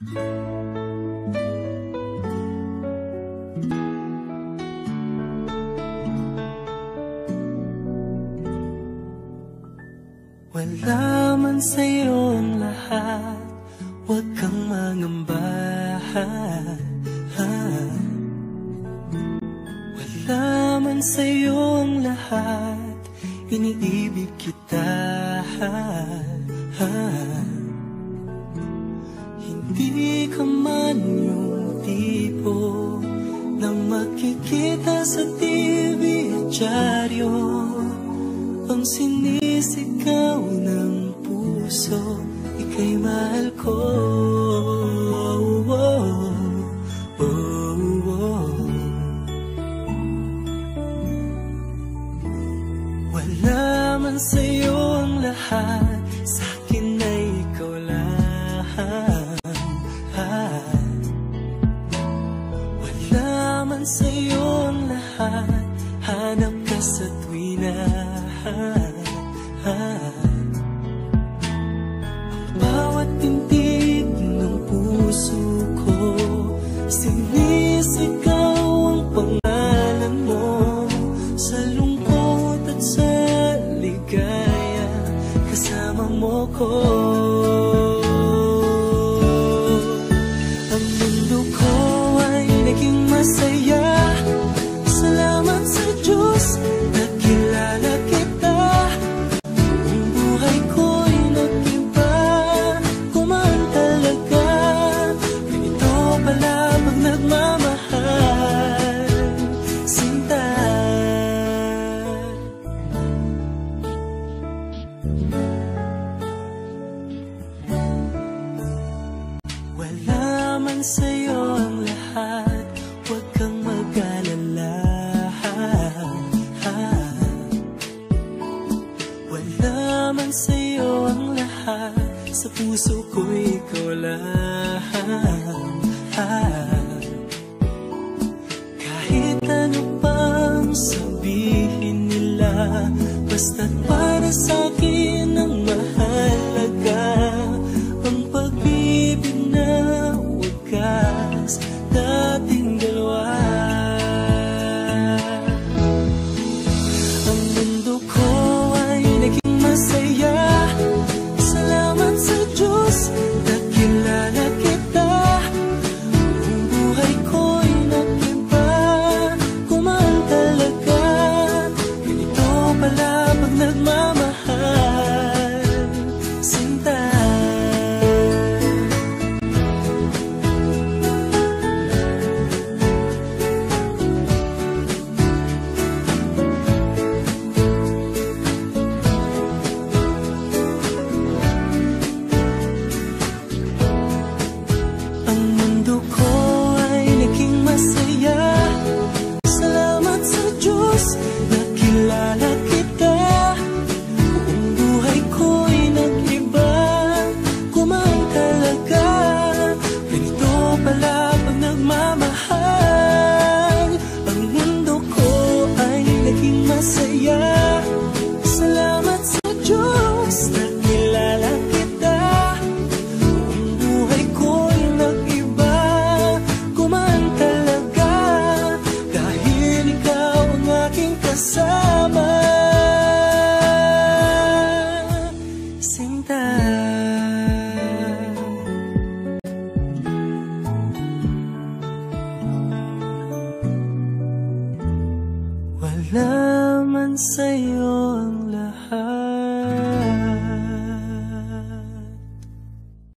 Wala man sa'yo ang lahat. Huwag kang mangamba Wala man sa'yo ang lahat. Iniibig kita Hindi ka man yung tipo Na makikita sa TV at dyaryo. Ang sinisigaw ng puso Ika'y mahal ko. Oh, oh, oh, Wala man sa'yo ang lahat Wala man sa'yo ang lahat. Hanap ka sa tuwina Ang bawat tintig ng puso ko Sinisigaw ang pangalan mo. Sa lungkot at sa ligaya Kasama mo ko Sa'yo ang lahat. Huwag kang mag-alala. Wala man sa'yo ang lahat. Sa puso ko ikaw lang. Kahit ano pang sabihin nila Basta't para sa'kin that Wala man sa'yo ang lahat